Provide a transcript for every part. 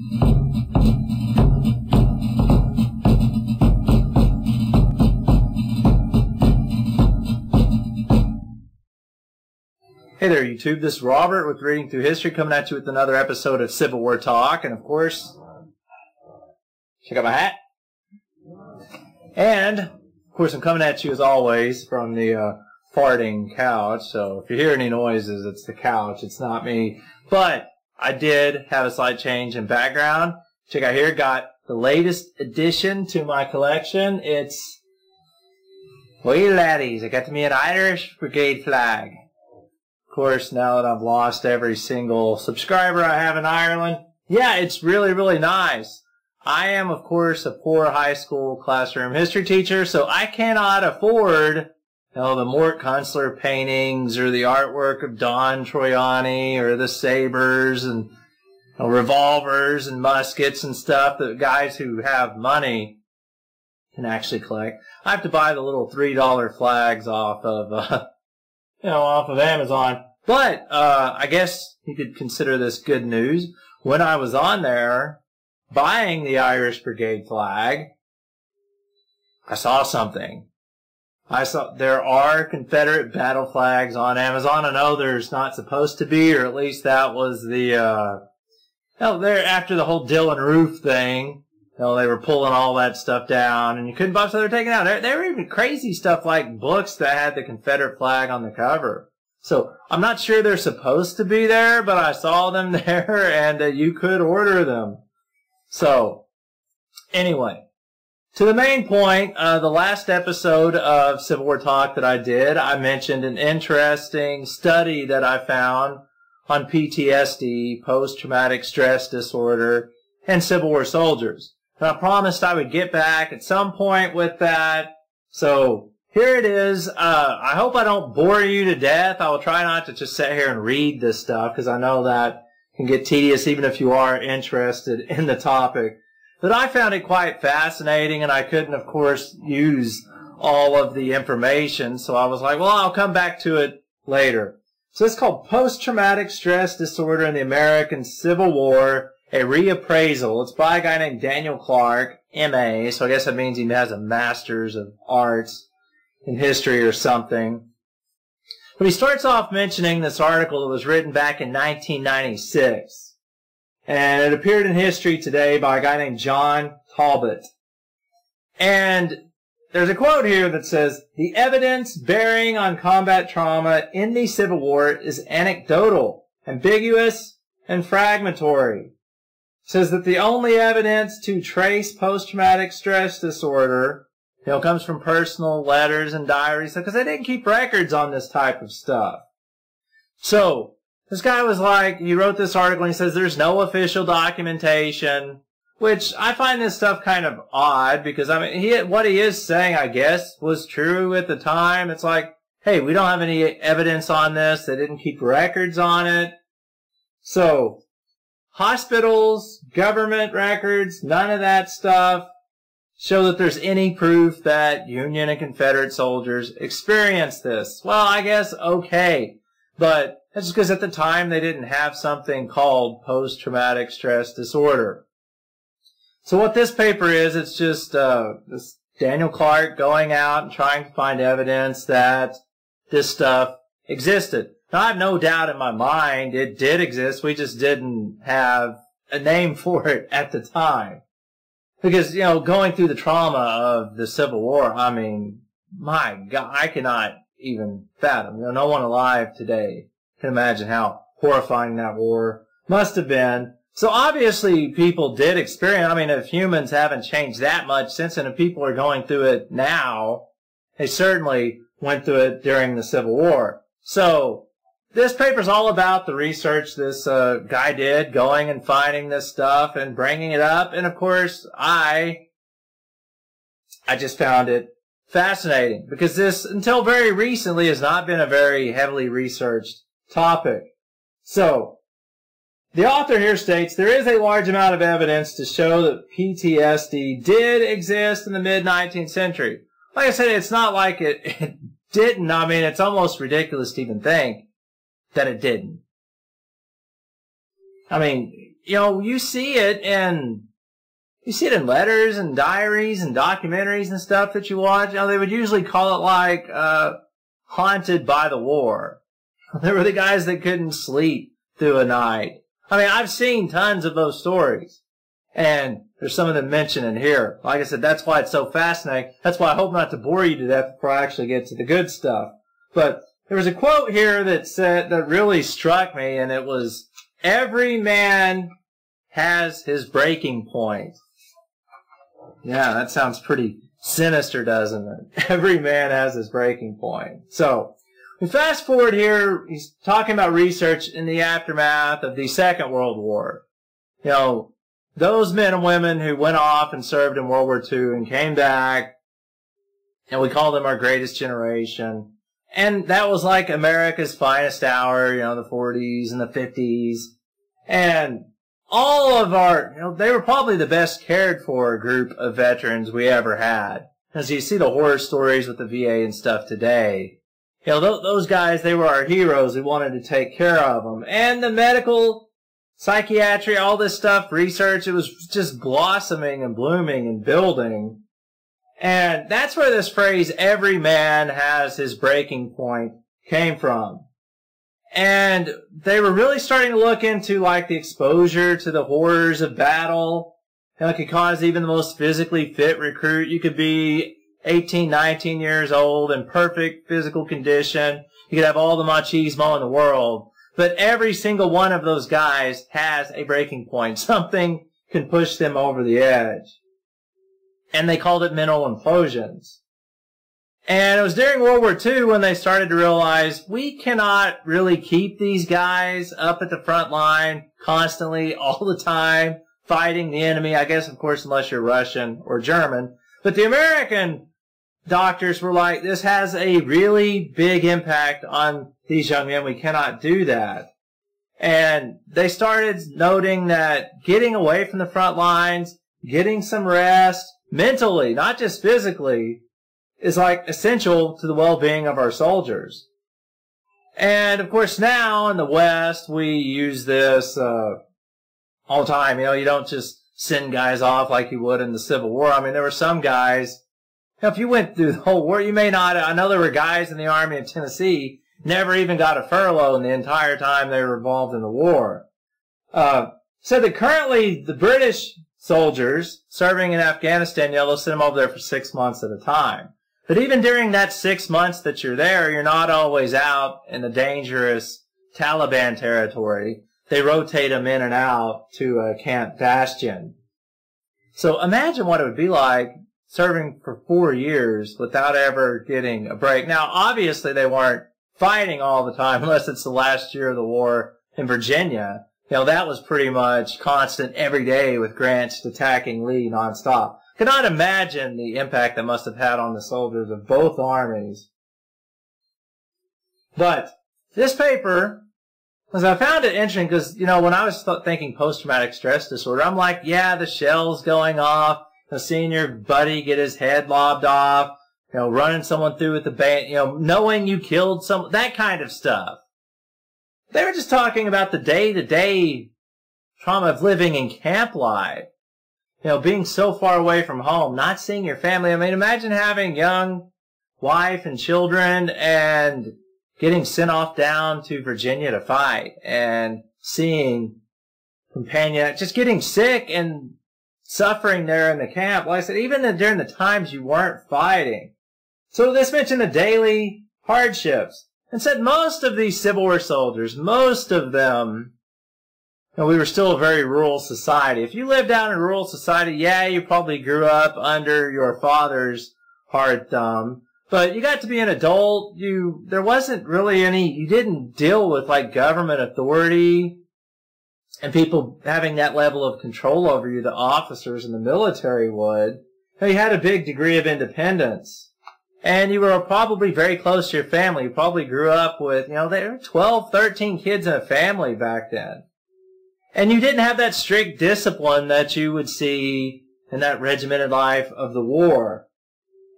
Hey there, YouTube. This is Robert with Reading Through History coming at you with another episode of Civil War Talk. And of course, check out my hat. And, of course, I'm coming at you as always from the uh, farting couch. So if you hear any noises, it's the couch. It's not me. But I did have a slight change in background. Check out here. Got the latest addition to my collection. It's, well, you laddies, I got to me an Irish Brigade flag. Of course, now that I've lost every single subscriber I have in Ireland, yeah, it's really, really nice. I am, of course, a poor high school classroom history teacher, so I cannot afford you know, the Mort Kunstler paintings or the artwork of Don Troiani or the sabers and you know, revolvers and muskets and stuff that guys who have money can actually collect. I have to buy the little $3 flags off of uh, you know, off of Amazon. But uh, I guess you could consider this good news. When I was on there buying the Irish Brigade flag, I saw something. I saw there are Confederate battle flags on Amazon. I know there's not supposed to be, or at least that was the uh, hell there after the whole Dylann Roof thing. Know, they were pulling all that stuff down, and you couldn't buy, so they were taking out. There, there were even crazy stuff like books that had the Confederate flag on the cover. So I'm not sure they're supposed to be there, but I saw them there, and uh, you could order them. So anyway, to the main point, uh, the last episode of Civil War Talk that I did, I mentioned an interesting study that I found on PTSD, post-traumatic stress disorder, and Civil War soldiers. And I promised I would get back at some point with that. So here it is. Uh, I hope I don't bore you to death. I will try not to just sit here and read this stuff because I know that can get tedious even if you are interested in the topic. But I found it quite fascinating and I couldn't, of course, use all of the information. So I was like, well, I'll come back to it later. So it's called Post-Traumatic Stress Disorder in the American Civil War a reappraisal. It's by a guy named Daniel Clark, M.A., so I guess that means he has a master's of arts in history or something. But he starts off mentioning this article that was written back in 1996. And it appeared in History Today by a guy named John Talbott. And there's a quote here that says, The evidence bearing on combat trauma in the Civil War is anecdotal, ambiguous, and fragmentary It says that the only evidence to trace post-traumatic stress disorder you know, comes from personal letters and diaries because they didn't keep records on this type of stuff. So, this guy was like, he wrote this article and he says there's no official documentation, which I find this stuff kind of odd because I mean, he, what he is saying, I guess, was true at the time. It's like, hey, we don't have any evidence on this. They didn't keep records on it. So, hospitals, government records, none of that stuff show that there's any proof that Union and Confederate soldiers experienced this. Well, I guess okay, but that's just because at the time they didn't have something called post-traumatic stress disorder. So what this paper is, it's just uh, this Daniel Clark going out and trying to find evidence that this stuff existed. Now, I have no doubt in my mind it did exist. We just didn't have a name for it at the time. Because, you know, going through the trauma of the Civil War, I mean, my God, I cannot even fathom. You know, no one alive today can imagine how horrifying that war must have been. So obviously people did experience, I mean, if humans haven't changed that much since and if people are going through it now, they certainly went through it during the Civil War. So this paper's all about the research this uh, guy did, going and finding this stuff and bringing it up. And of course, I, I just found it fascinating because this, until very recently, has not been a very heavily researched topic. So, the author here states there is a large amount of evidence to show that PTSD did exist in the mid 19th century. Like I said, it's not like it, it didn't. I mean, it's almost ridiculous to even think that it didn't. I mean, you know, you see it in, you see it in letters and diaries and documentaries and stuff that you watch. You know, they would usually call it like, uh, haunted by the war. There were the guys that couldn't sleep through a night. I mean, I've seen tons of those stories. And there's some of them mentioned in here. Like I said, that's why it's so fascinating. That's why I hope not to bore you to death before I actually get to the good stuff. But there was a quote here that said, that really struck me, and it was, every man has his breaking point. Yeah, that sounds pretty sinister, doesn't it? Every man has his breaking point. So, we fast forward here, he's talking about research in the aftermath of the Second World War. You know, those men and women who went off and served in World War II and came back, and we call them our greatest generation. And that was like America's finest hour, you know, the 40s and the 50s. And all of our, you know, they were probably the best cared for group of veterans we ever had. As you see the horror stories with the VA and stuff today, you know, th- those guys, they were our heroes. We wanted to take care of them. And the medical, psychiatry, all this stuff, research, it was just blossoming and blooming and building. And that's where this phrase, every man has his breaking point, came from. And they were really starting to look into like the exposure to the horrors of battle. And it could cause even the most physically fit recruit. You could be 18, 19 years old in perfect physical condition. You could have all the machismo in the world. But every single one of those guys has a breaking point. Something can push them over the edge. And they called it mental implosions. And it was during World War II when they started to realize we cannot really keep these guys up at the front line constantly all the time fighting the enemy. I guess, of course, unless you're Russian or German. But the American doctors were like, this has a really big impact on these young men. We cannot do that. And they started noting that getting away from the front lines, getting some rest mentally, not just physically, is like essential to the well-being of our soldiers. And of course now in the West, we use this, uh, all the time. You know, you don't just send guys off like you would in the Civil War. I mean, there were some guys if you went through the whole war, you may not. I know there were guys in the Army of Tennessee never even got a furlough in the entire time they were involved in the war. Uh, said that currently the British soldiers serving in Afghanistan, you know, they'll send them over there for six months at a time. But even during that six months that you're there, you're not always out in the dangerous Taliban territory. They rotate them in and out to uh, Camp Bastion. So imagine what it would be like serving for four years without ever getting a break. Now, obviously they weren't fighting all the time unless it's the last year of the war in Virginia. You know, that was pretty much constant every day with Grant attacking Lee nonstop. Cannot imagine the impact that must have had on the soldiers of both armies. But this paper, because I found it interesting because, you know, when I was thinking post-traumatic stress disorder, I'm like, yeah, the shell's going off know, seeing your buddy get his head lobbed off, you know, running someone through with the band, you know, knowing you killed some, that kind of stuff. They were just talking about the day to day trauma of living in camp life. You know, being so far away from home, not seeing your family. I mean, imagine having young wife and children and getting sent off down to Virginia to fight and seeing companion, just getting sick and suffering there in the camp. Like I said, even during the times you weren't fighting. So this mentioned the daily hardships and said most of these Civil War soldiers, most of them, and we were still a very rural society. If you lived out in a rural society, yeah, you probably grew up under your father's hard thumb. But you got to be an adult. You, there wasn't really any, you didn't deal with like government authority and people having that level of control over you, the officers in the military would, you had a big degree of independence. And you were probably very close to your family. You probably grew up with, you know, there were 12, 13 kids in a family back then. And you didn't have that strict discipline that you would see in that regimented life of the war.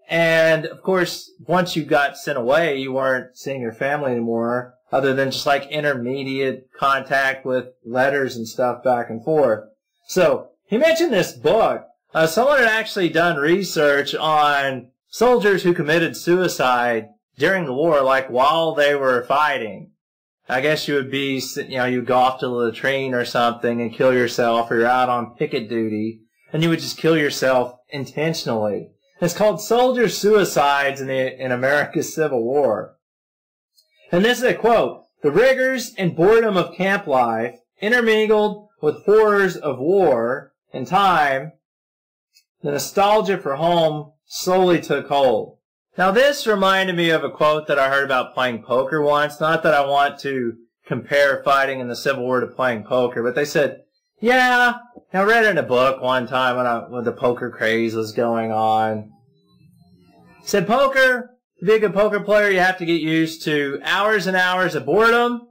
And of course, once you got sent away, you weren't seeing your family anymore other than just like intermediate contact with letters and stuff back and forth. So he mentioned this book. Uh, someone had actually done research on soldiers who committed suicide during the war, like while they were fighting. I guess you would be, you know, you go off to the latrine or something and kill yourself, or you're out on picket duty, and you would just kill yourself intentionally. It's called soldier suicides in the in America's Civil War. And this is a quote: "The rigors and boredom of camp life, intermingled with horrors of war and time, the nostalgia for home slowly took hold. Now this reminded me of a quote that I heard about playing poker once. Not that I want to compare fighting in the Civil War to playing poker, but they said, yeah, I read in a book one time when, I, when the poker craze was going on. Said poker, to be a poker player, you have to get used to hours and hours of boredom,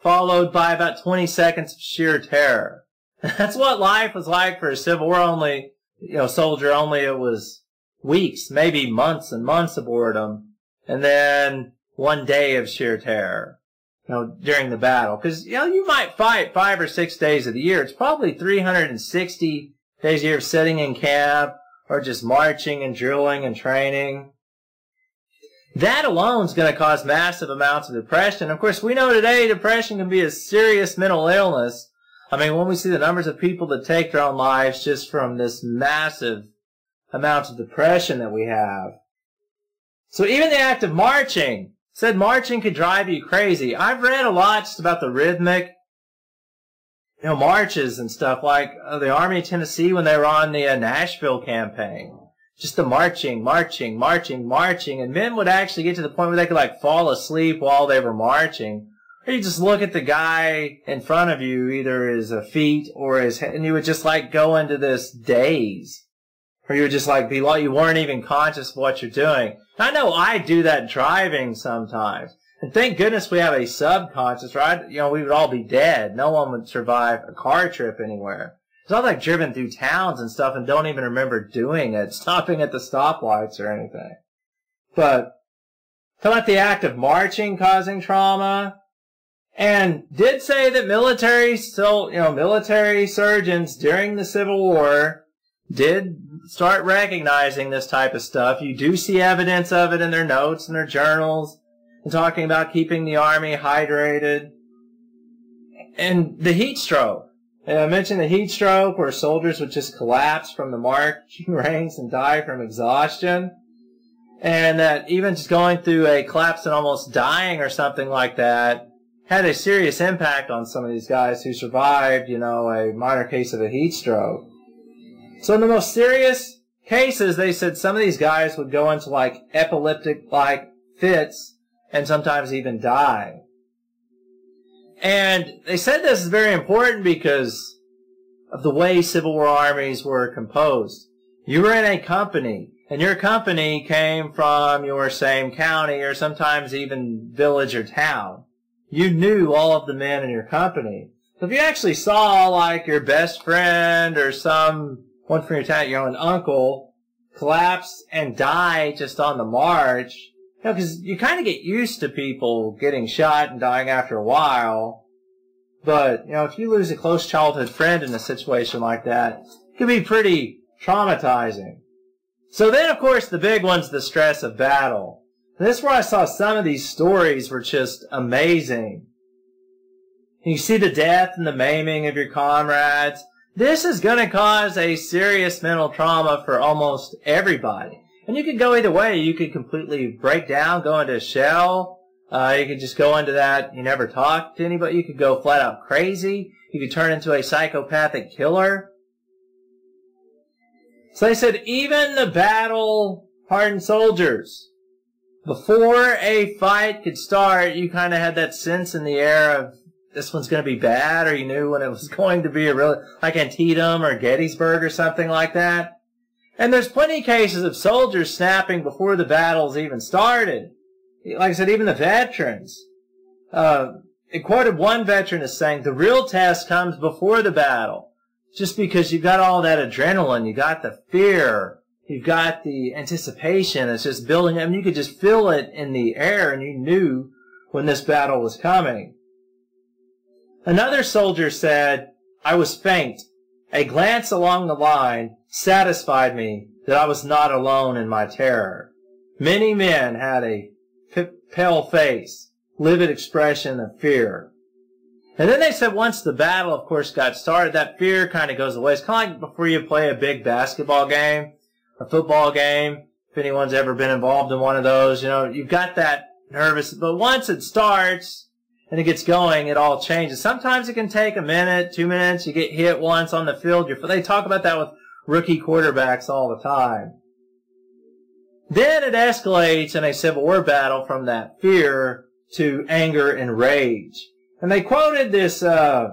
followed by about 20 seconds of sheer terror. That's what life was like for a Civil War only, you know, soldier only it was weeks, maybe months and months of boredom, and then one day of sheer terror, you know, during the battle. Because, you know, you might fight five or six days of the year. It's probably 360 days a year of sitting in camp or just marching and drilling and training. That alone is going to cause massive amounts of depression. Of course, we know today depression can be a serious mental illness. I mean, when we see the numbers of people that take their own lives just from this massive amount of depression that we have. So even the act of marching, said marching could drive you crazy. I've read a lot just about the rhythmic, you know, marches and stuff like uh, the Army of Tennessee when they were on the uh, Nashville campaign. Just the marching, marching, marching, marching, and men would actually get to the point where they could like fall asleep while they were marching. Or you just look at the guy in front of you, either his uh, feet or his head, and you would just like go into this daze. Or you would just like be like, you weren't even conscious of what you're doing. I know I do that driving sometimes. And thank goodness we have a subconscious, right? You know, we would all be dead. No one would survive a car trip anywhere. It's not like driven through towns and stuff and don't even remember doing it, stopping at the stoplights or anything. But, talk about the act of marching causing trauma. And did say that military, still, you know, military surgeons during the Civil War did start recognizing this type of stuff. You do see evidence of it in their notes and their journals and talking about keeping the army hydrated. And the heat stroke. And I mentioned the heat stroke where soldiers would just collapse from the marching ranks and die from exhaustion. And that even just going through a collapse and almost dying or something like that had a serious impact on some of these guys who survived, you know, a minor case of a heat stroke. So in the most serious cases, they said some of these guys would go into like epileptic-like fits and sometimes even die. And they said this is very important because of the way Civil War armies were composed. You were in a company, and your company came from your same county or sometimes even village or town. You knew all of the men in your company. So if you actually saw like your best friend or some one from your town, your own uncle collapse and die just on the march. You know, because you kind of get used to people getting shot and dying after a while. But, you know, if you lose a close childhood friend in a situation like that, it can be pretty traumatizing. So then, of course, the big one's the stress of battle. And this is where I saw some of these stories were just amazing. You see the death and the maiming of your comrades. This is going to cause a serious mental trauma for almost everybody. And you could go either way. You could completely break down, go into a shell. Uh, you could just go into that. You never talk to anybody. You could go flat out crazy. You could turn into a psychopathic killer. So they said even the battle hardened soldiers, before a fight could start, you kind of had that sense in the air of this one's going to be bad, or you knew when it was going to be a real, like Antietam or Gettysburg or something like that. And there's plenty of cases of soldiers snapping before the battles even started. Like I said, even the veterans. Uh, it quoted one veteran as saying, the real test comes before the battle. Just because you've got all that adrenaline, you got the fear, you've got the anticipation, it's just building up, and you could just feel it in the air, and you knew when this battle was coming. Another soldier said, I was faint. A glance along the line satisfied me that I was not alone in my terror. Many men had a pale face, livid expression of fear. And then they said once the battle, of course, got started, that fear kind of goes away. It's kind of like before you play a big basketball game, a football game. If anyone's ever been involved in one of those, you know, you've got that nervous, but once it starts and it gets going, it all changes. Sometimes it can take a minute, two minutes. You get hit once on the field. They talk about that with rookie quarterbacks all the time. Then it escalates in a Civil War battle from that fear to anger and rage. And they quoted this uh,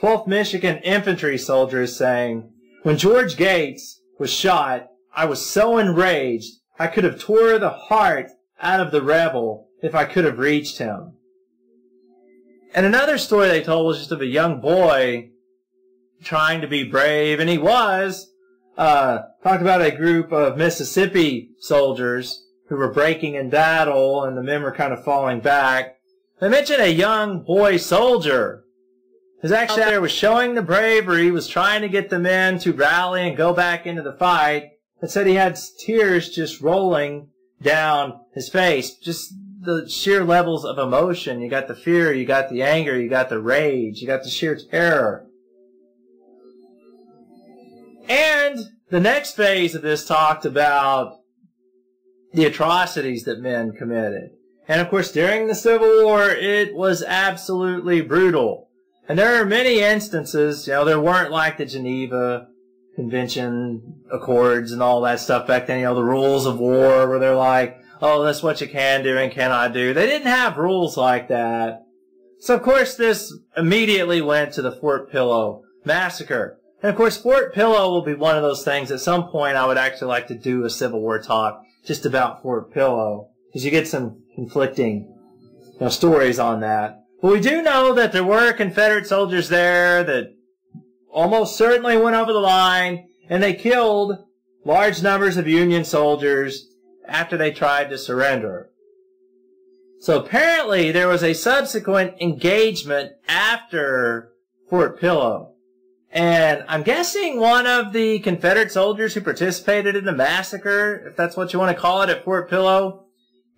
12th Michigan infantry soldier saying, When George Gates was shot, I was so enraged I could have tore the heart out of the rebel if I could have reached him. And another story they told was just of a young boy trying to be brave, and he was, uh, talked about a group of Mississippi soldiers who were breaking in battle and the men were kind of falling back. They mentioned a young boy soldier who's actually there was showing the bravery, he was trying to get the men to rally and go back into the fight, and said he had tears just rolling down his face. Just the sheer levels of emotion. You got the fear, you got the anger, you got the rage, you got the sheer terror. And the next phase of this talked about the atrocities that men committed. And of course, during the Civil War, it was absolutely brutal. And there are many instances, you know, there weren't like the Geneva Convention Accords and all that stuff back then, you know, the rules of war where they're like, oh, that's what you can do and cannot do. They didn't have rules like that. So of course this immediately went to the Fort Pillow massacre. And of course, Fort Pillow will be one of those things. At some point, I would actually like to do a Civil War talk just about Fort Pillow because you get some conflicting you know, stories on that. But we do know that there were Confederate soldiers there that almost certainly went over the line and they killed large numbers of Union soldiers after they tried to surrender. So apparently there was a subsequent engagement after Fort Pillow. And I'm guessing one of the Confederate soldiers who participated in the massacre, if that's what you want to call it, at Fort Pillow,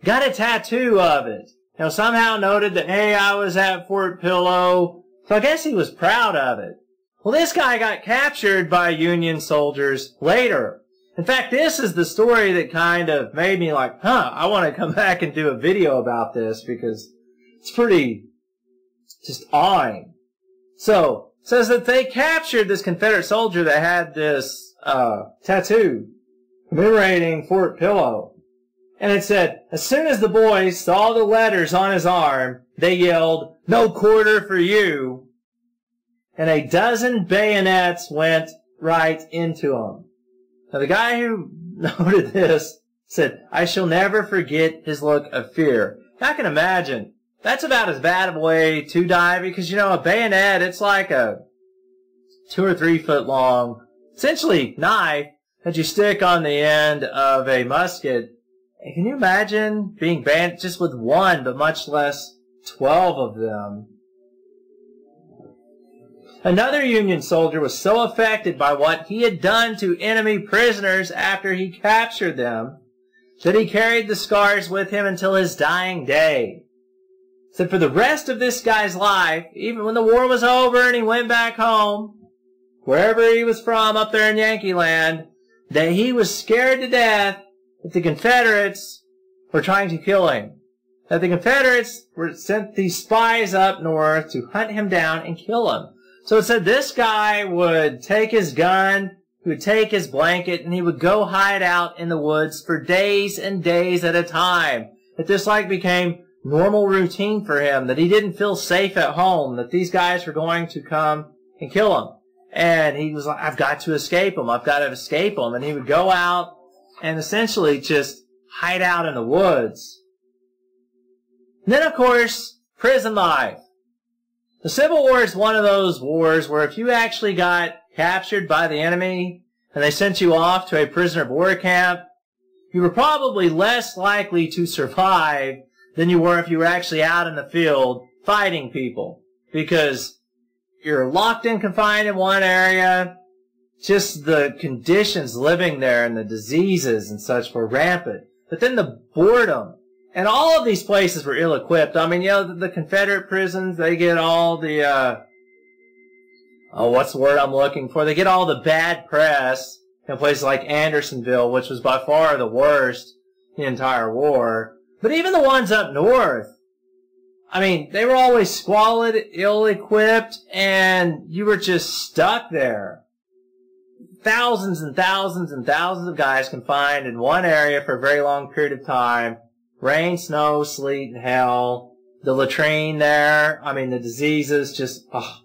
got a tattoo of it. You know, somehow noted that, hey, I was at Fort Pillow. So I guess he was proud of it. Well, this guy got captured by Union soldiers later. In fact, this is the story that kind of made me like, huh, I want to come back and do a video about this because it's pretty just awing. So, says that they captured this Confederate soldier that had this uh, tattoo commemorating Fort Pillow. And it said, as soon as the boys saw the letters on his arm, they yelled, no quarter for you. And a dozen bayonets went right into him. Now the guy who noted this said, I shall never forget his look of fear. I can imagine. That's about as bad of a way to die because, you know, a bayonet, it's like a two or three foot long, essentially knife that you stick on the end of a musket can you imagine being banned just with one, but much less 12 of them? Another Union soldier was so affected by what he had done to enemy prisoners after he captured them that he carried the scars with him until his dying day. Said for the rest of this guy's life, even when the war was over and he went back home, wherever he was from up there in Yankee land, that he was scared to death that the Confederates were trying to kill him. That the Confederates were sent these spies up north to hunt him down and kill him. So it said this guy would take his gun, he would take his blanket, and he would go hide out in the woods for days and days at a time. That this like became normal routine for him, that he didn't feel safe at home, that these guys were going to come and kill him. And he was like, I've got to escape them, I've got to escape them. And he would go out and essentially just hide out in the woods. And then, of course, prison life. The Civil War is one of those wars where if you actually got captured by the enemy and they sent you off to a prisoner of war camp, you were probably less likely to survive than you were if you were actually out in the field fighting people because you're locked and confined in one area. Just the conditions living there and the diseases and such were rampant. But then the boredom. And all of these places were ill-equipped. I mean, you know, the, the Confederate prisons, they get all the, uh, oh, what's the word I'm looking for? They get all the bad press in places like Andersonville, which was by far the worst the entire war. But even the ones up north, I mean, they were always squalid, ill-equipped, and you were just stuck there. Thousands and thousands and thousands of guys confined in one area for a very long period of time. Rain, snow, sleet, and hell. The latrine there, I mean, the diseases just, oh.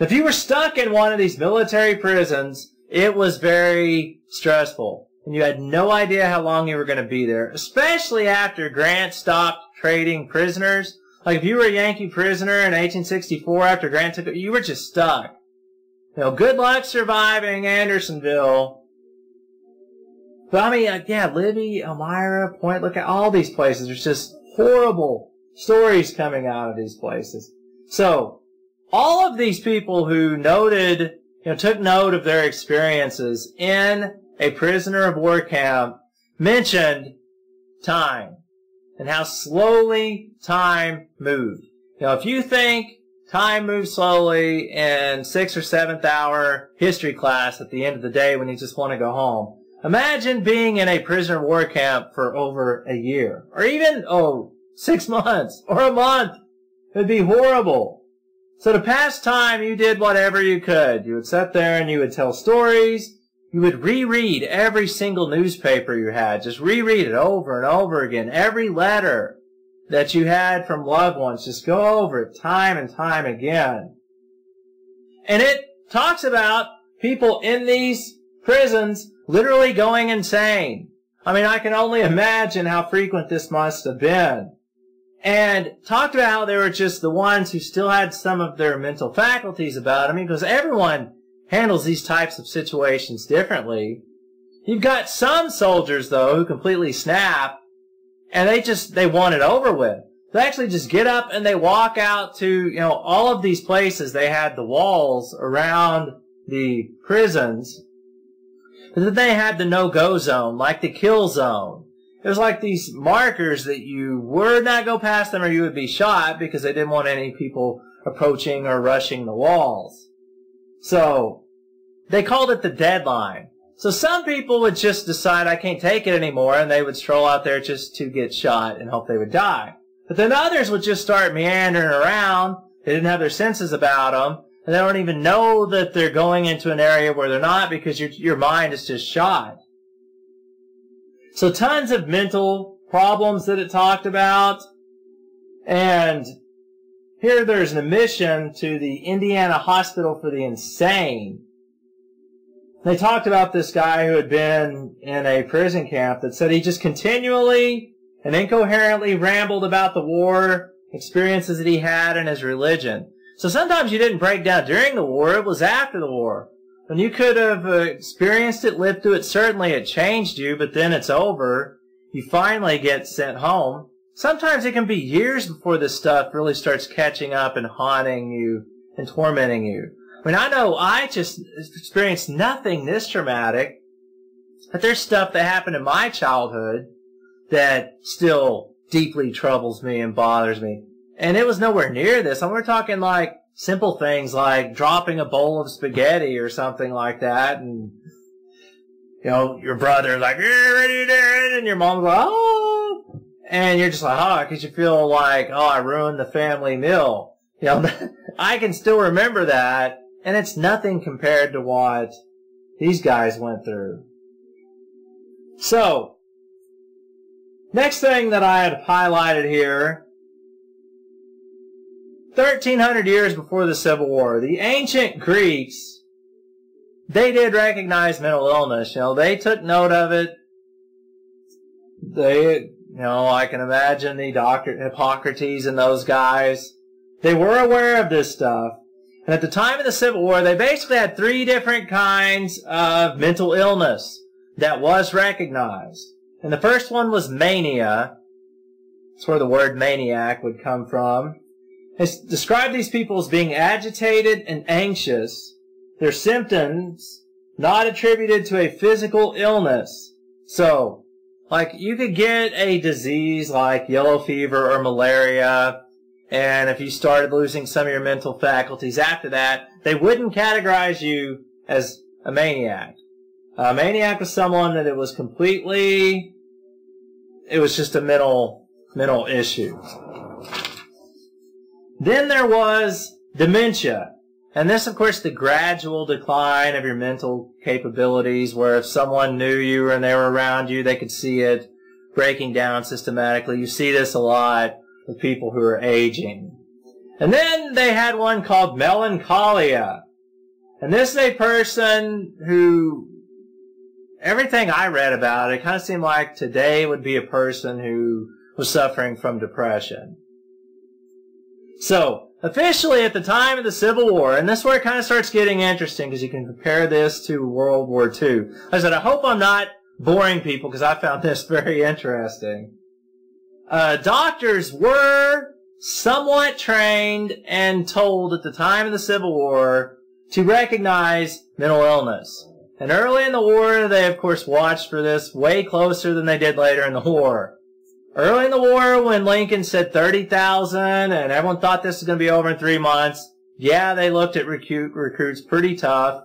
If you were stuck in one of these military prisons, it was very stressful. And you had no idea how long you were going to be there, especially after Grant stopped trading prisoners like if you were a Yankee prisoner in 1864 after Grant took it, you were just stuck. You know, good luck surviving Andersonville. But I mean, uh, yeah, Libby, Elmira, Point Lookout, all these places. There's just horrible stories coming out of these places. So, all of these people who noted, you know, took note of their experiences in a prisoner of war camp mentioned time and how slowly time moved. Now, if you think time moves slowly in sixth or seventh hour history class at the end of the day when you just want to go home, imagine being in a prisoner of war camp for over a year or even, oh, six months or a month. It'd be horrible. So to pass time, you did whatever you could. You would sit there and you would tell stories. You would reread every single newspaper you had. Just reread it over and over again. Every letter that you had from loved ones. Just go over it time and time again. And it talks about people in these prisons literally going insane. I mean, I can only imagine how frequent this must have been. And talked about how they were just the ones who still had some of their mental faculties about them because everyone handles these types of situations differently. You've got some soldiers though who completely snap and they just, they want it over with. They actually just get up and they walk out to, you know, all of these places. They had the walls around the prisons. But then they had the no-go zone, like the kill zone. It was like these markers that you would not go past them or you would be shot because they didn't want any people approaching or rushing the walls. So they called it the deadline. So some people would just decide I can't take it anymore and they would stroll out there just to get shot and hope they would die. But then others would just start meandering around. They didn't have their senses about them. And they don't even know that they're going into an area where they're not because your, your mind is just shot. So tons of mental problems that it talked about. And here there's an admission to the Indiana Hospital for the Insane. They talked about this guy who had been in a prison camp that said he just continually and incoherently rambled about the war experiences that he had and his religion. So sometimes you didn't break down during the war, it was after the war. When you could have uh, experienced it, lived through it, certainly it changed you, but then it's over. You finally get sent home sometimes it can be years before this stuff really starts catching up and haunting you and tormenting you. I mean, I know I just experienced nothing this traumatic, but there's stuff that happened in my childhood that still deeply troubles me and bothers me. And it was nowhere near this. And we're talking like simple things like dropping a bowl of spaghetti or something like that. And, you know, your brother like. And your mom's like, oh, and you're just like, oh, because you feel like, oh, I ruined the family meal. You know, I can still remember that, and it's nothing compared to what these guys went through. So, next thing that I had highlighted here, 1300 years before the Civil War, the ancient Greeks, they did recognize mental illness. You know, they took note of it. They you know, I can imagine the Doctor Hippocrates and those guys. They were aware of this stuff. And at the time of the Civil War, they basically had three different kinds of mental illness that was recognized. And the first one was mania. That's where the word maniac would come from. It's described these people as being agitated and anxious. Their symptoms not attributed to a physical illness. So, like you could get a disease like yellow fever or malaria, and if you started losing some of your mental faculties after that, they wouldn't categorize you as a maniac. A maniac was someone that it was completely, it was just a mental, mental issue. Then there was dementia. And this, of course, the gradual decline of your mental capabilities, where if someone knew you and they were around you, they could see it breaking down systematically. You see this a lot with people who are aging. And then they had one called melancholia. And this is a person who, everything I read about, it kind of seemed like today would be a person who was suffering from depression. So, officially at the time of the Civil War, and this is where it kind of starts getting interesting because you can compare this to World War II. I said, I hope I'm not boring people because I found this very interesting. Uh, doctors were somewhat trained and told at the time of the Civil War to recognize mental illness. And early in the war, they of course watched for this way closer than they did later in the war. Early in the war, when Lincoln said 30,000 and everyone thought this was going to be over in three months, yeah, they looked at recruit, recruits pretty tough.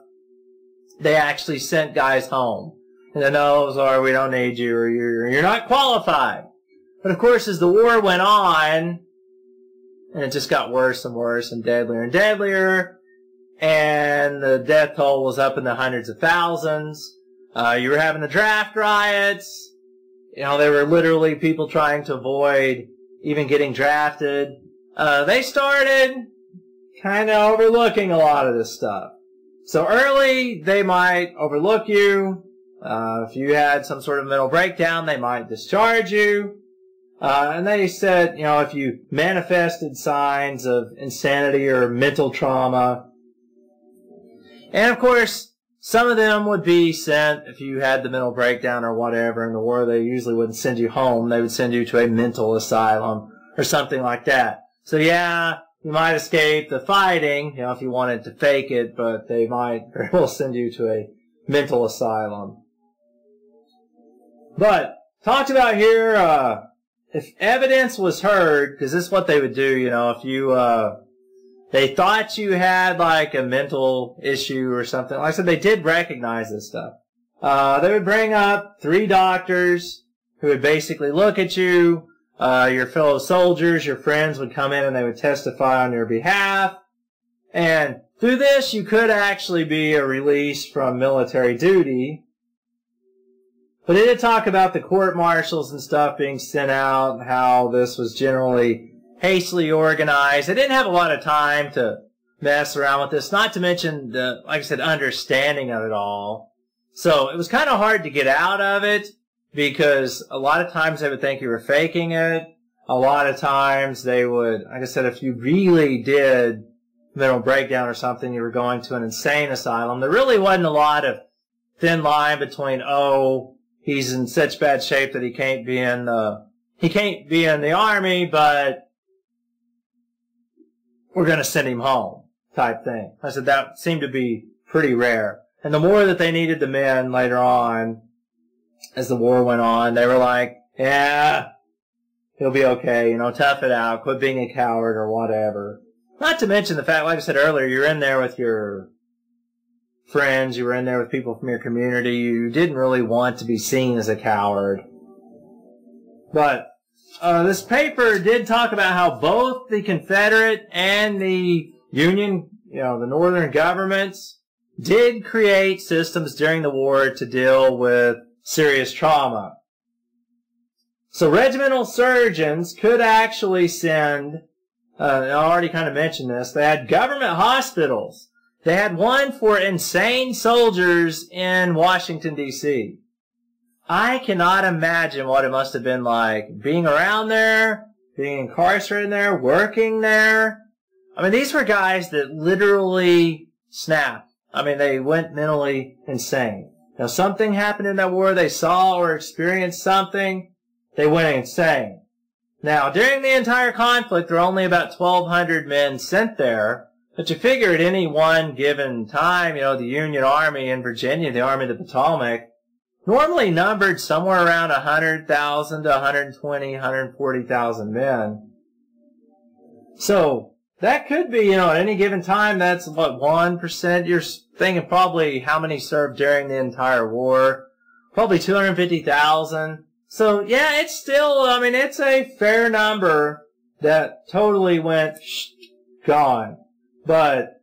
They actually sent guys home. And the no's are, we don't need you, or you're, you're not qualified. But of course, as the war went on, and it just got worse and worse and deadlier and deadlier, and the death toll was up in the hundreds of thousands. Uh, you were having the draft riots. You know, there were literally people trying to avoid even getting drafted. Uh, they started kind of overlooking a lot of this stuff. So early, they might overlook you. Uh, if you had some sort of mental breakdown, they might discharge you. Uh, and they said, you know, if you manifested signs of insanity or mental trauma, and of course, some of them would be sent if you had the mental breakdown or whatever in the war. They usually wouldn't send you home; they would send you to a mental asylum or something like that. So yeah, you might escape the fighting, you know, if you wanted to fake it, but they might very well send you to a mental asylum. But talked about here. Uh, if evidence was heard, because this is what they would do, you know, if you, uh, they thought you had like a mental issue or something. Like I said, they did recognize this stuff. Uh, they would bring up three doctors who would basically look at you. Uh, your fellow soldiers, your friends would come in and they would testify on your behalf. And through this, you could actually be a release from military duty but it did talk about the court martials and stuff being sent out, how this was generally hastily organized. They didn't have a lot of time to mess around with this, not to mention the, like I said, understanding of it all. So it was kind of hard to get out of it because a lot of times they would think you were faking it. A lot of times they would, like I said, if you really did mental breakdown or something, you were going to an insane asylum. There really wasn't a lot of thin line between, oh, he's in such bad shape that he can't be in the he can't be in the army, but we're going to send him home type thing. I said that seemed to be pretty rare. And the more that they needed the men later on, as the war went on, they were like, yeah, he'll be okay, you know, tough it out, quit being a coward or whatever. Not to mention the fact, like I said earlier, you're in there with your friends, you were in there with people from your community, you didn't really want to be seen as a coward. But uh, this paper did talk about how both the Confederate and the Union, you know, the Northern governments did create systems during the war to deal with serious trauma. So regimental surgeons could actually send, uh, I already kind of mentioned this, they had government hospitals they had one for insane soldiers in Washington, D.C. I cannot imagine what it must have been like being around there, being incarcerated there, working there. I mean, these were guys that literally snapped. I mean, they went mentally insane. Now, something happened in that war. They saw or experienced something. They went insane. Now, during the entire conflict, there were only about 1,200 men sent there, but you figure at any one given time, you know, the Union Army in Virginia, the Army of the Potomac, normally numbered somewhere around 100,000 to 120, 140,000 men. So, that could be, you know, at any given time, that's what, 1%? You're thinking probably how many served during the entire war. Probably 250,000. So, yeah, it's still, I mean, it's a fair number that totally went gone. But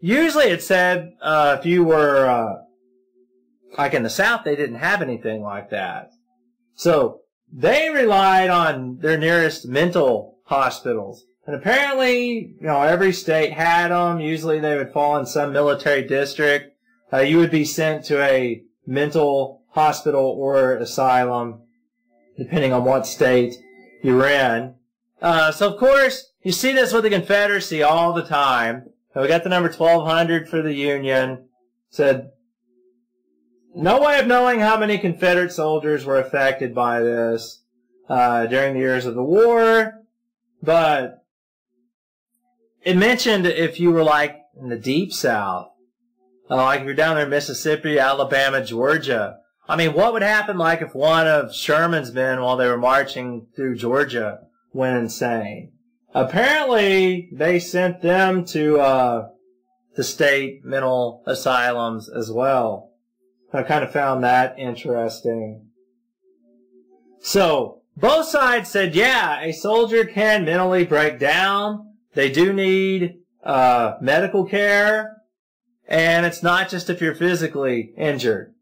usually it said, uh, if you were, uh, like in the South, they didn't have anything like that. So they relied on their nearest mental hospitals. And apparently, you know, every state had them. Usually they would fall in some military district. Uh, you would be sent to a mental hospital or asylum, depending on what state you're in. Uh, so of course, you see this with the Confederacy all the time. we got the number 1200 for the Union. Said, no way of knowing how many Confederate soldiers were affected by this uh, during the years of the war, but it mentioned if you were like in the deep south, uh, like if you're down there in Mississippi, Alabama, Georgia. I mean, what would happen like if one of Sherman's men while they were marching through Georgia went insane? Apparently, they sent them to uh, the state mental asylums as well. I kind of found that interesting. So, both sides said, yeah, a soldier can mentally break down they do need uh, medical care, and it's not just if you're physically injured.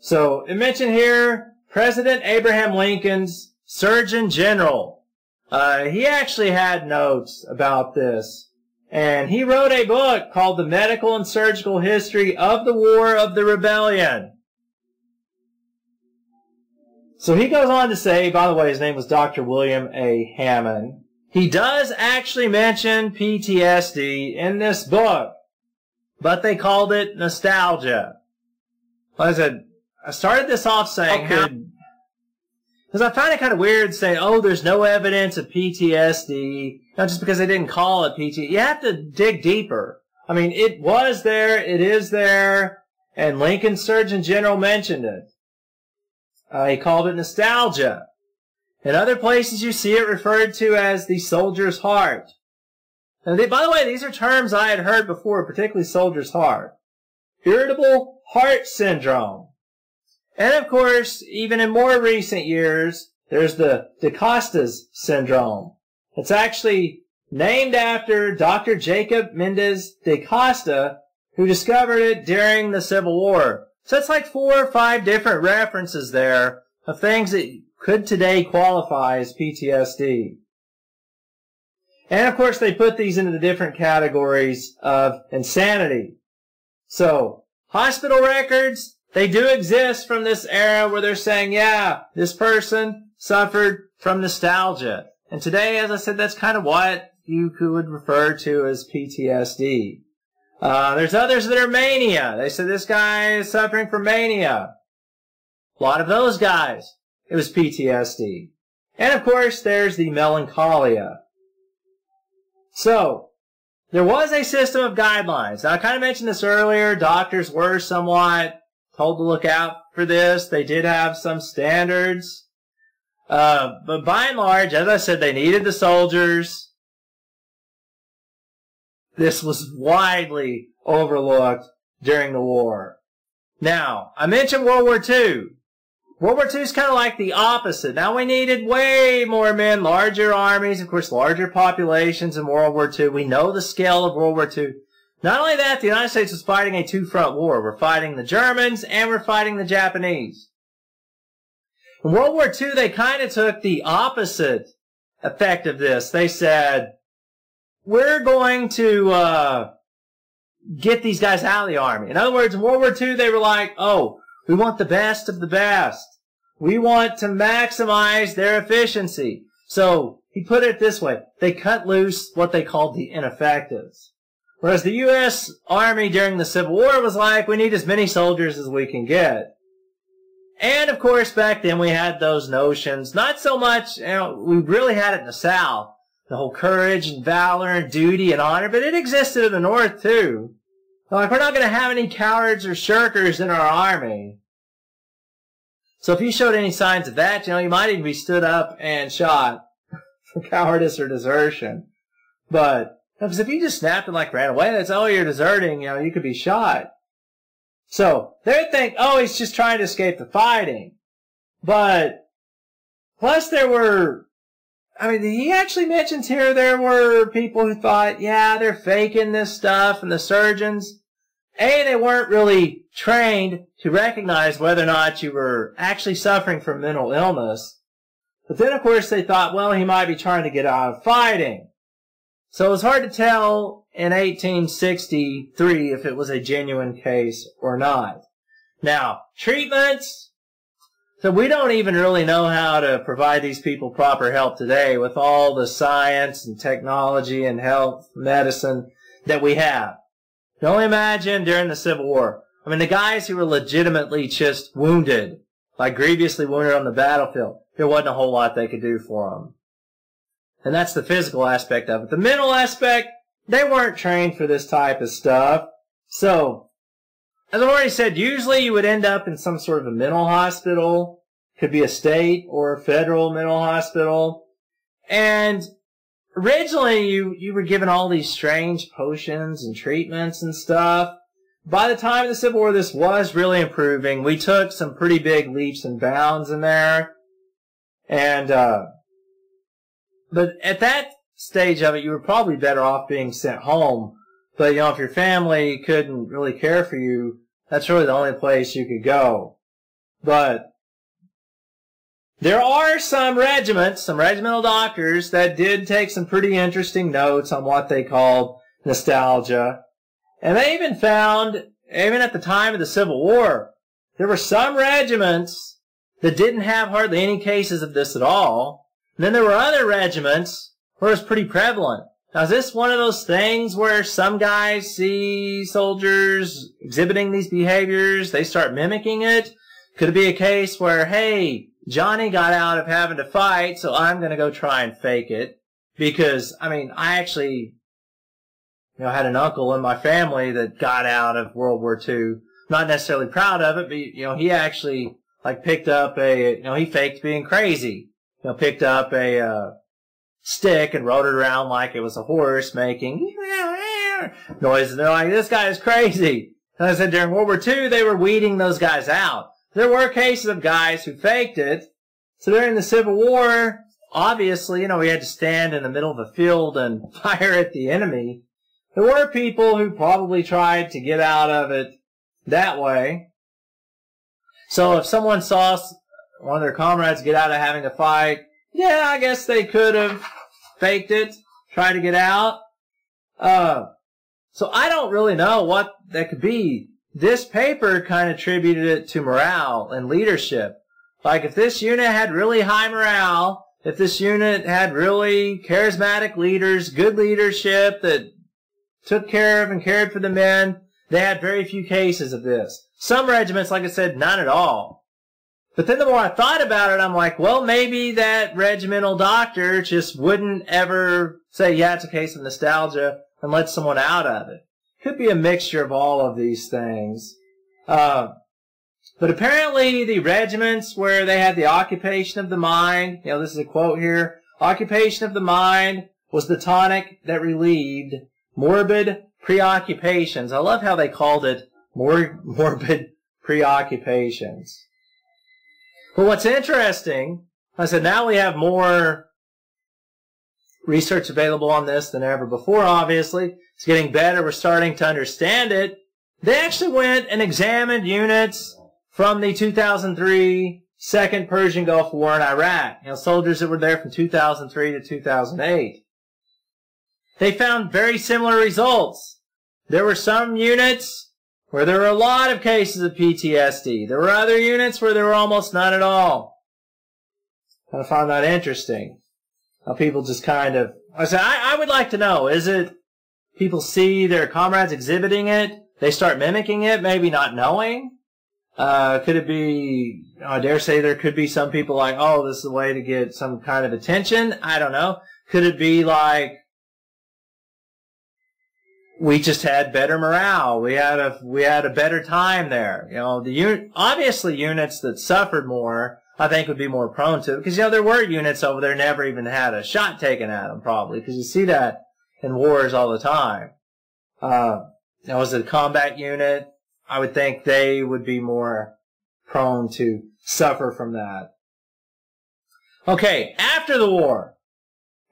So it mentioned here President Abraham Lincoln's Surgeon General. Uh, he actually had notes about this, and he wrote a book called The Medical and Surgical History of the War of the Rebellion. So he goes on to say, by the way, his name was Dr. William A. Hammond. He does actually mention PTSD in this book, but they called it nostalgia. Like I said, I started this off saying because I find it kind of weird saying, oh, there's no evidence of PTSD, not just because they didn't call it PTSD. You have to dig deeper. I mean, it was there, it is there, and Lincoln's Surgeon General mentioned it. Uh, he called it nostalgia. In other places, you see it referred to as the soldier's heart. And they, by the way, these are terms I had heard before, particularly soldier's heart. Irritable heart syndrome. And of course, even in more recent years, there's the DaCosta's syndrome. It's actually named after Dr. Jacob Mendes de Costa, who discovered it during the Civil War. So it's like four or five different references there of things that could today qualify as PTSD. And of course, they put these into the different categories of insanity. So, hospital records, they do exist from this era where they're saying, yeah, this person suffered from nostalgia. And today, as I said, that's kind of what you could refer to as PTSD. Uh, there's others that are mania. They said this guy is suffering from mania. A lot of those guys it was PTSD. And of course, there's the melancholia. So, there was a system of guidelines. Now, I kind of mentioned this earlier. Doctors were somewhat told to look out for this. They did have some standards. Uh, but by and large, as I said, they needed the soldiers. This was widely overlooked during the war. Now, I mentioned World War II. World War II is kind of like the opposite. Now we needed way more men, larger armies, of course, larger populations in World War II. We know the scale of World War II. Not only that, the United States was fighting a two-front war. We're fighting the Germans and we're fighting the Japanese. In World War II, they kind of took the opposite effect of this. They said, we're going to uh, get these guys out of the army. In other words, in World War II, they were like, oh, we want the best of the best. We want to maximize their efficiency. So he put it this way. They cut loose what they called the ineffectives. Whereas the U.S. Army during the Civil War was like, we need as many soldiers as we can get. And of course, back then we had those notions. Not so much, you know, we really had it in the South. The whole courage and valor and duty and honor, but it existed in the North too. Like, we're not going to have any cowards or shirkers in our army. So if you showed any signs of that, you know, you might even be stood up and shot for cowardice or desertion. But, because if you just snapped and like ran away, that's, oh, you're deserting, you know, you could be shot. So they think, oh, he's just trying to escape the fighting. But plus there were, I mean, he actually mentions here there were people who thought, yeah, they're faking this stuff and the surgeons. A, they weren't really trained to recognize whether or not you were actually suffering from mental illness. But then, of course, they thought, well, he might be trying to get out of fighting. So it was hard to tell in 1863 if it was a genuine case or not. Now, treatments. So we don't even really know how to provide these people proper help today with all the science and technology and health medicine that we have. You only imagine during the Civil War. I mean, the guys who were legitimately just wounded, like grievously wounded on the battlefield, there wasn't a whole lot they could do for them. And that's the physical aspect of it. The mental aspect, they weren't trained for this type of stuff. So, as I've already said, usually you would end up in some sort of a mental hospital. Could be a state or a federal mental hospital. And originally you, you were given all these strange potions and treatments and stuff. By the time of the Civil War, this was really improving. We took some pretty big leaps and bounds in there. And, uh, but at that stage of it, you were probably better off being sent home. But, you know, if your family couldn't really care for you, that's really the only place you could go. But there are some regiments, some regimental doctors that did take some pretty interesting notes on what they called nostalgia. And they even found, even at the time of the Civil War, there were some regiments that didn't have hardly any cases of this at all. And then there were other regiments where it's pretty prevalent. Now, is this one of those things where some guys see soldiers exhibiting these behaviors, they start mimicking it? Could it be a case where, hey, Johnny got out of having to fight, so I'm going to go try and fake it? Because, I mean, I actually, you know, had an uncle in my family that got out of World War II. Not necessarily proud of it, but, you know, he actually, like, picked up a, you know, he faked being crazy you know, picked up a uh, stick and rode it around like it was a horse making noises. They're like, this guy is crazy. And I said during World War II, they were weeding those guys out. There were cases of guys who faked it. So during the Civil War, obviously, you know, we had to stand in the middle of a field and fire at the enemy. There were people who probably tried to get out of it that way. So if someone saw one of their comrades get out of having a fight. Yeah, I guess they could have faked it, tried to get out. Uh, so I don't really know what that could be. This paper kind of attributed it to morale and leadership. Like if this unit had really high morale, if this unit had really charismatic leaders, good leadership that took care of and cared for the men, they had very few cases of this. Some regiments, like I said, none at all. But then the more I thought about it, I'm like, well, maybe that regimental doctor just wouldn't ever say, yeah, it's a case of nostalgia and let someone out of it. Could be a mixture of all of these things. Uh, but apparently the regiments where they had the occupation of the mind, you know, this is a quote here, occupation of the mind was the tonic that relieved morbid preoccupations. I love how they called it mor- morbid preoccupations. But what's interesting, I said now we have more research available on this than ever before, obviously. It's getting better. We're starting to understand it. They actually went and examined units from the 2003 Second Persian Gulf War in Iraq. You know, soldiers that were there from 2003 to 2008. They found very similar results. There were some units where there were a lot of cases of PTSD. There were other units where there were almost none at all. I found that interesting. How people just kind of, I said, I, I would like to know, is it people see their comrades exhibiting it, they start mimicking it, maybe not knowing? Uh, could it be, I dare say there could be some people like, oh, this is a way to get some kind of attention. I don't know. Could it be like, we just had better morale. We had a, we had a better time there. You know, the unit, obviously units that suffered more, I think would be more prone to it. Because, you know, there were units over there never even had a shot taken at them probably. Because you see that in wars all the time. Uh, you know, as a combat unit, I would think they would be more prone to suffer from that. Okay, after the war,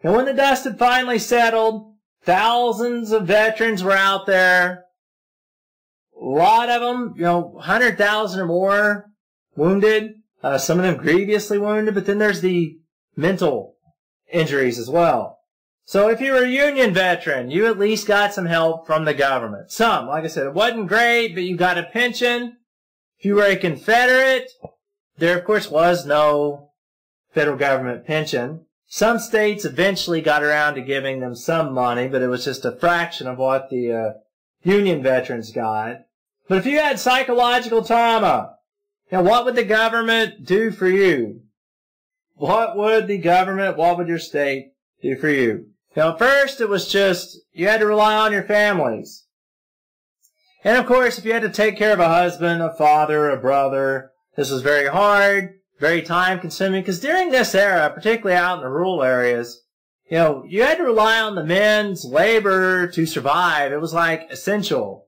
and when the dust had finally settled, thousands of veterans were out there. A lot of them, you know, 100,000 or more wounded. Uh, some of them grievously wounded, but then there's the mental injuries as well. So if you were a Union veteran, you at least got some help from the government. Some, like I said, it wasn't great, but you got a pension. If you were a Confederate, there of course was no federal government pension. Some states eventually got around to giving them some money, but it was just a fraction of what the uh, Union veterans got. But if you had psychological trauma, now what would the government do for you? What would the government, what would your state do for you? Now, first it was just, you had to rely on your families. And of course, if you had to take care of a husband, a father, a brother, this was very hard, very time consuming, because during this era, particularly out in the rural areas, you know, you had to rely on the men's labor to survive. It was like essential.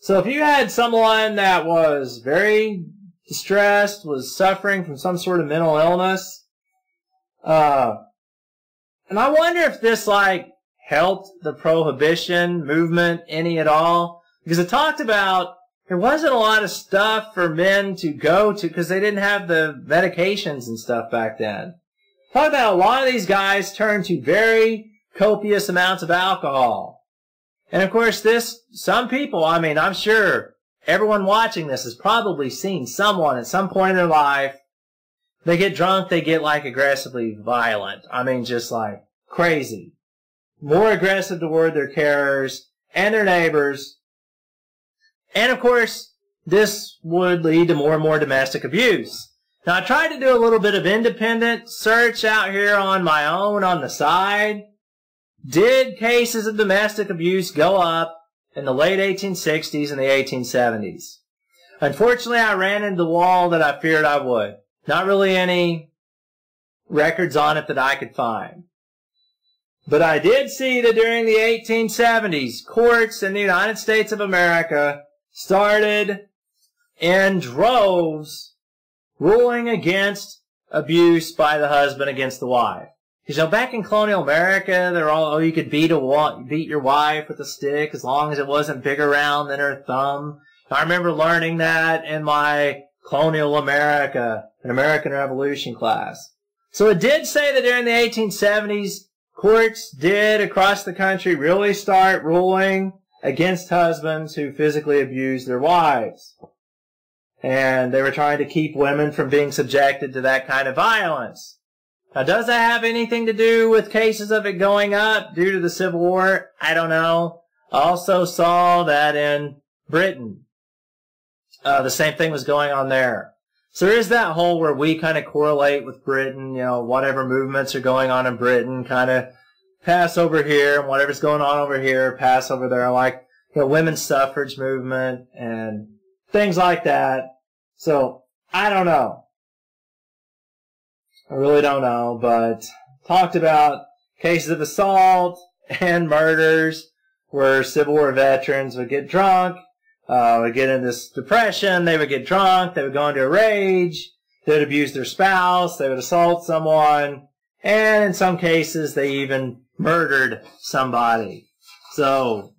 So if you had someone that was very distressed, was suffering from some sort of mental illness, uh, and I wonder if this like helped the prohibition movement any at all. Because it talked about there wasn't a lot of stuff for men to go to because they didn't have the medications and stuff back then. Talk about a lot of these guys turned to very copious amounts of alcohol. And of course this, some people, I mean, I'm sure everyone watching this has probably seen someone at some point in their life they get drunk, they get like aggressively violent. I mean, just like crazy. More aggressive toward their carers and their neighbors. And of course, this would lead to more and more domestic abuse. Now I tried to do a little bit of independent search out here on my own on the side. Did cases of domestic abuse go up in the late 1860s and the 1870s? Unfortunately, I ran into the wall that I feared I would. Not really any records on it that I could find. But I did see that during the 1870s, courts in the United States of America started in droves ruling against abuse by the husband against the wife. Because you know, back in colonial America, they're all, oh, you could beat a beat your wife with a stick as long as it wasn't bigger round than her thumb. I remember learning that in my colonial America, an American Revolution class. So it did say that during the 1870s, courts did across the country really start ruling against husbands who physically abused their wives. And they were trying to keep women from being subjected to that kind of violence. Now, does that have anything to do with cases of it going up due to the Civil War? I don't know. I also saw that in Britain, uh, the same thing was going on there. So there is that whole where we kind of correlate with Britain, you know, whatever movements are going on in Britain, kind of pass over here, and whatever's going on over here, pass over there, I like, know, women's suffrage movement and things like that. So, I don't know. I really don't know, but talked about cases of assault and murders where Civil War veterans would get drunk uh, would get in this depression. They would get drunk. They would go into a rage. They would abuse their spouse. They would assault someone. And in some cases, they even murdered somebody. So,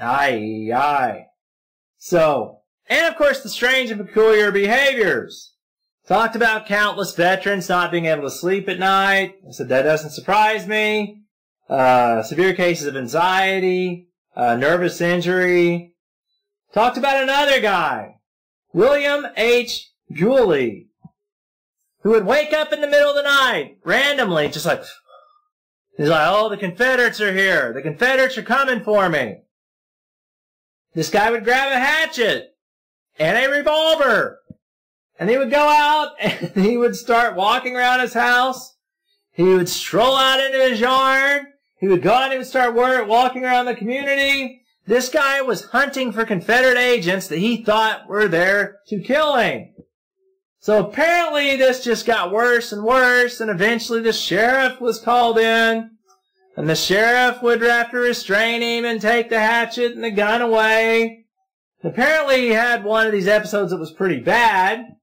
aye, aye. So, and of course the strange and peculiar behaviors. Talked about countless veterans not being able to sleep at night. I said that doesn't surprise me. Uh, severe cases of anxiety, uh, nervous injury. Talked about another guy, William H. Julie, who would wake up in the middle of the night, randomly, just like, he's like, oh, the Confederates are here. The Confederates are coming for me. This guy would grab a hatchet and a revolver. And he would go out and he would start walking around his house. He would stroll out into his yard. He would go out and he would start walking around the community. This guy was hunting for Confederate agents that he thought were there to kill him. So apparently this just got worse and worse, and eventually the sheriff was called in, and the sheriff would have to restrain him and take the hatchet and the gun away. Apparently he had one of these episodes that was pretty bad,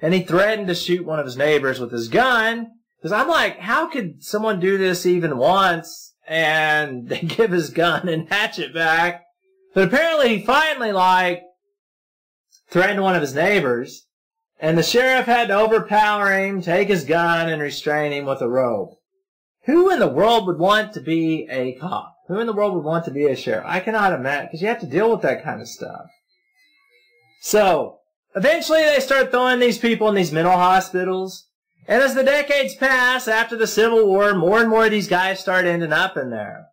and he threatened to shoot one of his neighbors with his gun. Because I'm like, how could someone do this even once and they give his gun and hatchet back? But apparently he finally like threatened one of his neighbors and the sheriff had to overpower him, take his gun, and restrain him with a rope. Who in the world would want to be a cop? Who in the world would want to be a sheriff? I cannot imagine, because you have to deal with that kind of stuff. So, eventually they start throwing these people in these mental hospitals. And as the decades pass, after the Civil War, more and more of these guys start ending up in there.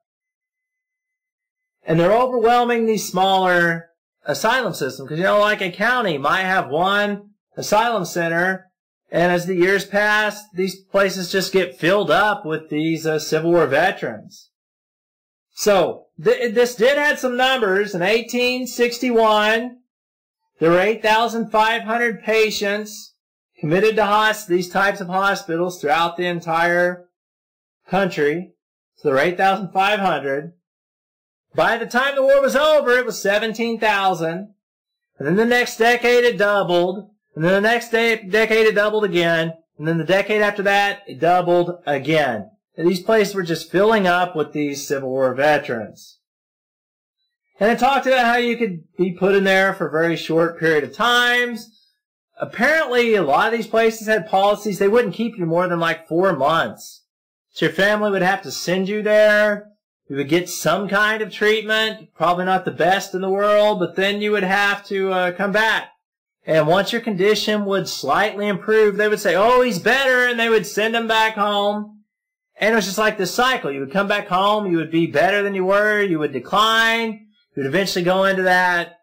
And they're overwhelming these smaller asylum systems. Because, you know, like a county might have one asylum center. And as the years pass, these places just get filled up with these uh, Civil War veterans. So th- this did have some numbers. In 1861, there were 8,500 patients committed to these types of hospitals throughout the entire country. So there were 8,500. By the time the war was over, it was 17,000. And then the next decade it doubled. And then the next day, decade it doubled again. And then the decade after that, it doubled again. And these places were just filling up with these Civil War veterans. And it talked about how you could be put in there for a very short period of times. Apparently, a lot of these places had policies they wouldn't keep you more than like four months. So your family would have to send you there. You would get some kind of treatment, probably not the best in the world, but then you would have to uh, come back. And once your condition would slightly improve, they would say, oh, he's better, and they would send him back home. And it was just like this cycle. You would come back home, you would be better than you were, you would decline, you would eventually go into that,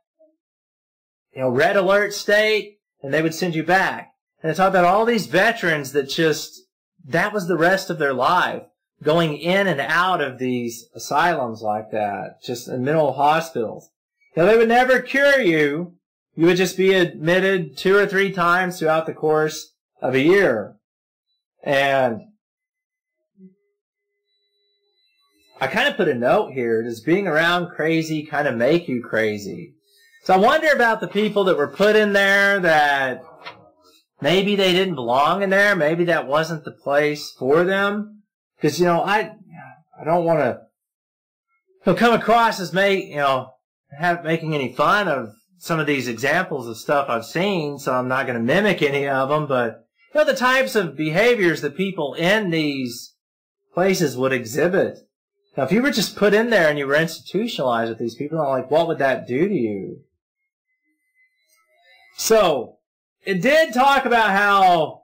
you know, red alert state, and they would send you back. And it's all about all these veterans that just, that was the rest of their life, going in and out of these asylums like that, just in mental hospitals. Now, they would never cure you, you would just be admitted two or three times throughout the course of a year. And I kind of put a note here. Does being around crazy kind of make you crazy? So I wonder about the people that were put in there that maybe they didn't belong in there. Maybe that wasn't the place for them. Because, you know, I, I don't want to come across as make, you know, have, making any fun of some of these examples of stuff I've seen, so I'm not going to mimic any of them, but you know, the types of behaviors that people in these places would exhibit. Now, if you were just put in there and you were institutionalized with these people, I'm like, what would that do to you? So, it did talk about how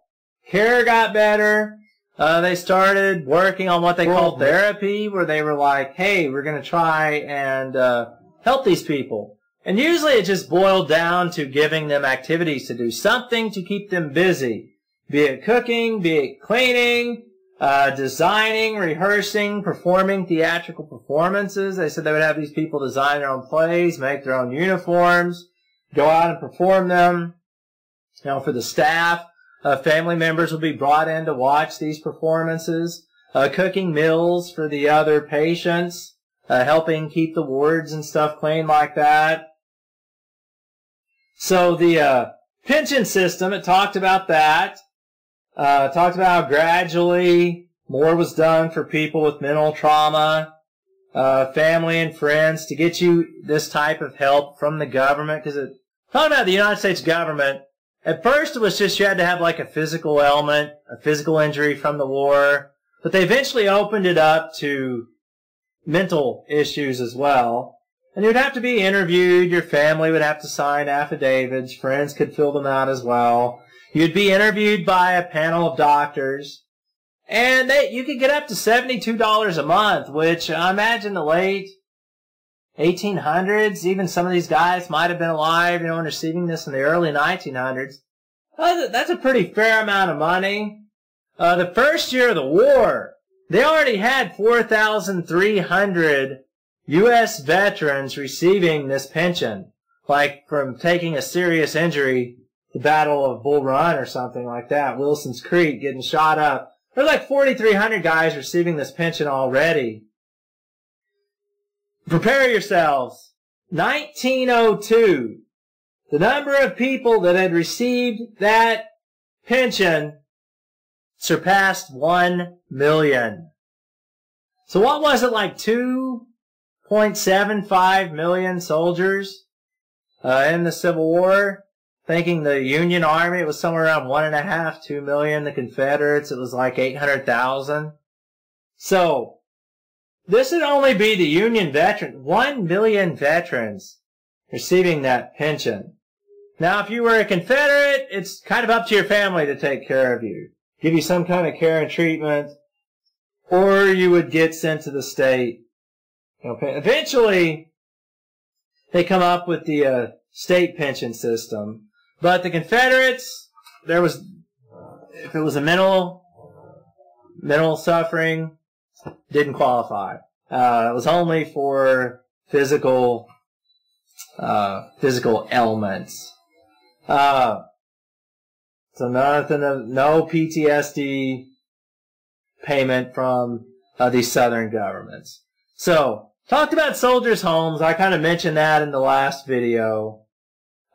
care got better. Uh, they started working on what they called therapy, where they were like, hey, we're going to try and uh, help these people. And usually it just boiled down to giving them activities to do, something to keep them busy. Be it cooking, be it cleaning, uh, designing, rehearsing, performing theatrical performances. They said they would have these people design their own plays, make their own uniforms, go out and perform them. Know, for the staff, uh, family members would be brought in to watch these performances, uh, cooking meals for the other patients, uh, helping keep the wards and stuff clean like that. So the uh, pension system, it talked about that. Uh, talked about how gradually more was done for people with mental trauma, uh, family and friends to get you this type of help from the government. Because it talked about the United States government. At first, it was just you had to have like a physical ailment, a physical injury from the war, but they eventually opened it up to mental issues as well. And you'd have to be interviewed. Your family would have to sign affidavits. Friends could fill them out as well. You'd be interviewed by a panel of doctors. And they, you could get up to $72 a month, which I imagine the late 1800s. Even some of these guys might have been alive, you know, and receiving this in the early 1900s. That's a pretty fair amount of money. Uh, the first year of the war, they already had 4,300 U.S. veterans receiving this pension, like from taking a serious injury, the Battle of Bull Run or something like that, Wilson's Creek, getting shot up. There's like 4,300 guys receiving this pension already. Prepare yourselves. 1902, the number of people that had received that pension surpassed 1 million. So what was it like 2.75 million soldiers uh, in the Civil War? Thinking the Union Army, was somewhere around one and a half, two million. The Confederates, it was like 800,000. So, this would only be the Union veteran, one million veterans receiving that pension. Now, if you were a Confederate, it's kind of up to your family to take care of you give you some kind of care and treatment, or you would get sent to the state. Okay. Eventually, they come up with the uh, state pension system, but the Confederates, there was, if it was a mental, mental suffering, didn't qualify. Uh, it was only for physical, uh, physical ailments. Uh, so nothing of, no PTSD payment from uh, these southern governments. So, talked about soldiers' homes. I kind of mentioned that in the last video.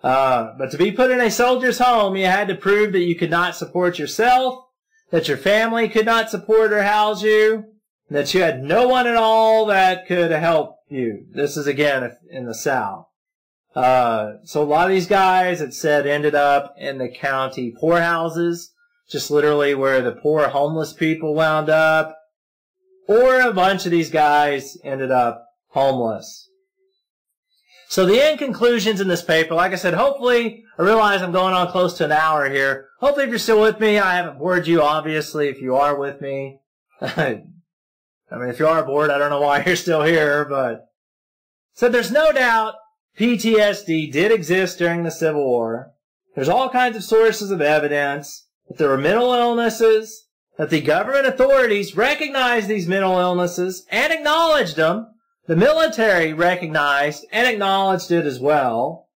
Uh, but to be put in a soldier's home, you had to prove that you could not support yourself, that your family could not support or house you, and that you had no one at all that could help you. This is again in the South. Uh, so a lot of these guys, it said, ended up in the county poorhouses, just literally where the poor homeless people wound up, or a bunch of these guys ended up homeless. So the end conclusions in this paper, like I said, hopefully, I realize I'm going on close to an hour here. Hopefully if you're still with me, I haven't bored you, obviously, if you are with me. I mean, if you are bored, I don't know why you're still here, but... So there's no doubt PTSD did exist during the Civil War. There's all kinds of sources of evidence that there were mental illnesses, that the government authorities recognized these mental illnesses and acknowledged them. The military recognized and acknowledged it as well.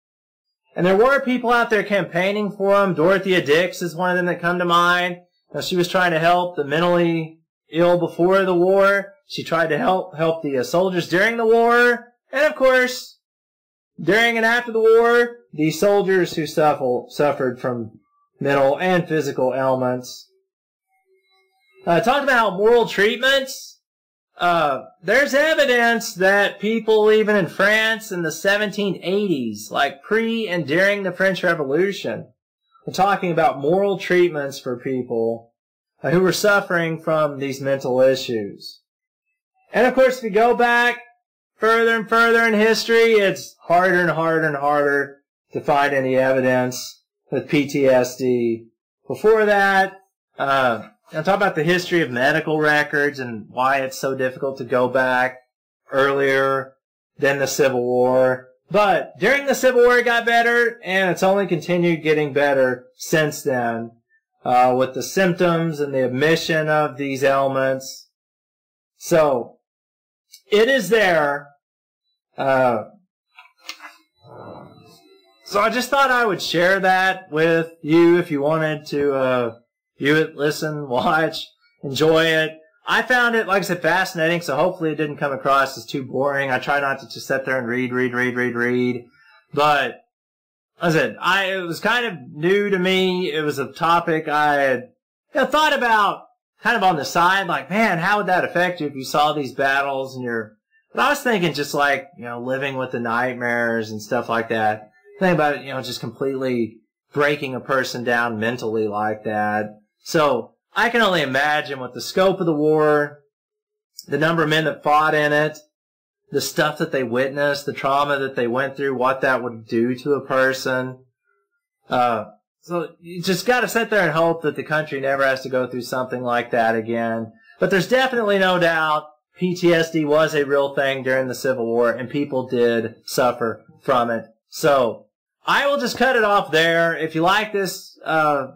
And there were people out there campaigning for them. Dorothea Dix is one of them that come to mind. Now, she was trying to help the mentally ill before the war. She tried to help help the uh, soldiers during the war. And of course, during and after the war, the soldiers who suffer, suffered from mental and physical ailments. Uh, talked about moral treatments. Uh, there's evidence that people even in France in the 1780s, like pre and during the French Revolution, were talking about moral treatments for people uh, who were suffering from these mental issues. And of course, if you go back further and further in history, it's harder and harder and harder to find any evidence with PTSD. Before that, uh, I'll talk about the history of medical records and why it's so difficult to go back earlier than the Civil War. But during the Civil War, it got better, and it's only continued getting better since then, uh, with the symptoms and the admission of these ailments. So, it is there. Uh, so I just thought I would share that with you if you wanted to uh, view it, listen, watch, enjoy it. I found it, like I said, fascinating, so hopefully it didn't come across as too boring. I try not to just sit there and read, read, read, read, read. But, as I said, I, it was kind of new to me. It was a topic I had you know, thought about kind of on the side, like, man, how would that affect you if you saw these battles and you're, but I was thinking just like, you know, living with the nightmares and stuff like that. Think about it, you know, just completely breaking a person down mentally like that. So I can only imagine what the scope of the war, the number of men that fought in it, the stuff that they witnessed, the trauma that they went through, what that would do to a person. Uh, so you just got to sit there and hope that the country never has to go through something like that again. But there's definitely no doubt PTSD was a real thing during the Civil War and people did suffer from it. So I will just cut it off there. If you like this, uh,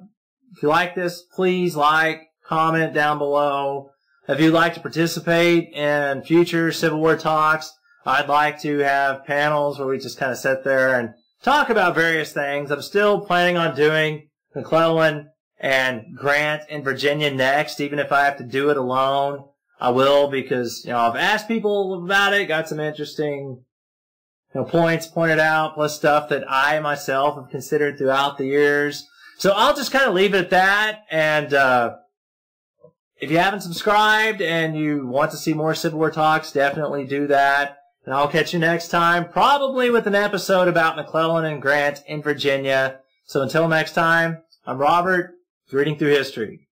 if you like this, please like, comment down below. If you'd like to participate in future Civil War talks, I'd like to have panels where we just kind of sit there and talk about various things. I'm still planning on doing McClellan and Grant in Virginia next, even if I have to do it alone. I will because, you know, I've asked people about it, got some interesting you know, points pointed out, plus stuff that I myself have considered throughout the years. So I'll just kind of leave it at that. And uh, if you haven't subscribed and you want to see more Civil War talks, definitely do that. And I'll catch you next time, probably with an episode about McClellan and Grant in Virginia. So until next time, I'm Robert, reading through history.